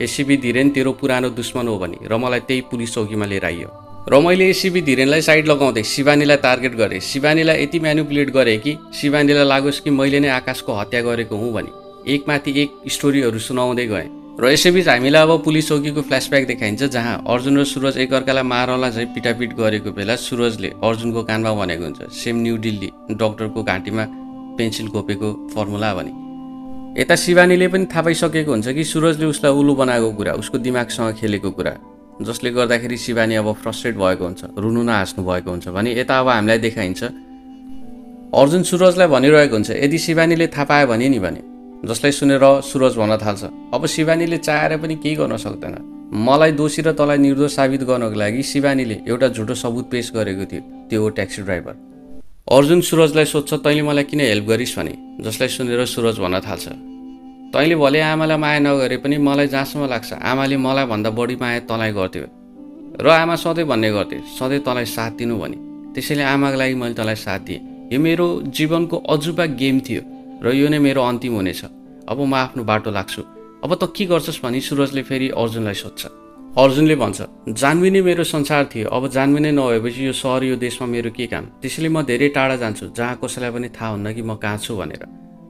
एसिबी धिरेन तेरो पुरानो दुश्मन हो भने र मलाई त्यही पुलिस चौकीमा लिएर आइयो। र मैले एसिबी धिरेनलाई साइड लगाउँदै शिवानीलाई टार्गेट गरेँ। शिवानीलाई यति म्यानुपुलेट गरेँ कि शिवानीलाई लागोस् कि मैले नै आकाशको हत्या गरेको हुँ भने एकमाथि एक स्टोरीहरू सुनाउँदै गएँ। र यसैबिच हामीलाई अब पुलिस चौकीको फ्ल्यासब्याक देखाइन्छ जहाँ अर्जुन र सुरज एकअर्कालाई मारला चाहिँ पिटापिट गरेको बेला सुरजले अर्जुनको कानमा भनेको हुन्छ सेम न्यू दिल्ली डक्टरको घाँटीमा पेन्सिल घोपेको फर्मुला भने। यता शिवानीले पनि थाहा पाइसकेको हुन्छ कि सुरजले उसलाई उलु बनाएको कुरा उसको दिमागसँग खेलेको कुरा। जसले गर्दाखेरि शिवानी अब फ्रस्ट्रेट भएको हुन्छ रुनु नहाँस्नु भएको हुन्छ भने यता अब हामीलाई देखाइन्छ। अर्जुन सुरजलाई भनिरहेको हुन्छ यदि शिवानीले थाहा पायो भने नि भने जसलाई सुनेर सुरज भन्न थाल्छ। अब शिवानीले चाहेर पनि केही गर्न सक्दैन। मलाई दोषी र तँलाई निर्दोष साबित गर्नको लागि शिवानीले एउटा झुटो सबुत पेस गरेको थियो त्यो ट्याक्सी ड्राइभर। अर्जुन सुरजलाई सोध्छ तैँले मलाई किन हेल्प गरिस् भने जसलाई सुनेर सुरज भन्न थाल्छ। तैँले भले आमालाई माया नगरे पनि मलाई जहाँसम्म लाग्छ आमाले मलाई भन्दा बढी माया तँलाई गर्थ्यो। र आमा सधैँ भन्ने गर्थे सधैँ तँलाई साथ दिनु भने। त्यसैले आमाको लागि मैले तँलाई साथ दिएँ। यो मेरो जीवनको अजुबा गेम थियो र यो नै मेरो अन्तिम हुनेछ। अब म आफ्नो बाटो लाग्छु। अब त के गर्छस् भने सुरजले फेरि अर्जुनलाई सोध्छ। अर्जुनले भन्छ जान्वी नै मेरो संसार थियो अब जान्वी नै नभएपछि यो सहर यो देशमा मेरो के काम? त्यसैले म धेरै टाढा जान्छु जहाँ कसैलाई पनि थाहा हुन्न कि म कहाँ छु भनेर।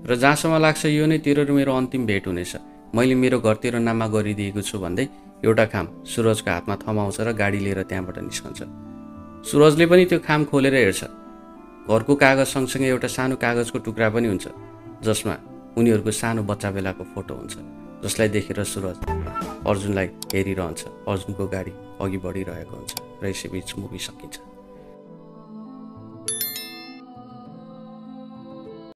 र जहाँसम्म लाग्छ यो नै तेरो र मेरो अन्तिम भेट हुनेछ। मैले मेरो घर तेरो नाममा गरिदिएको छु भन्दै एउटा खाम सुरजको हातमा थमाउँछ र गाडी लिएर त्यहाँबाट निस्कन्छ। सुरजले पनि त्यो खाम खोलेर हेर्छ। घरको कागज सँगसँगै एउटा सानो कागजको टुक्रा पनि हुन्छ जसमा उनीहरूको सानो बच्चा बेलाको फोटो हुन्छ जसलाई देखेर सुरज अर्जुनलाई हेरिरहन्छ। अर्जुनको गाडी अघि बढिरहेको हुन्छ र यसैबिच मुभी सकिन्छ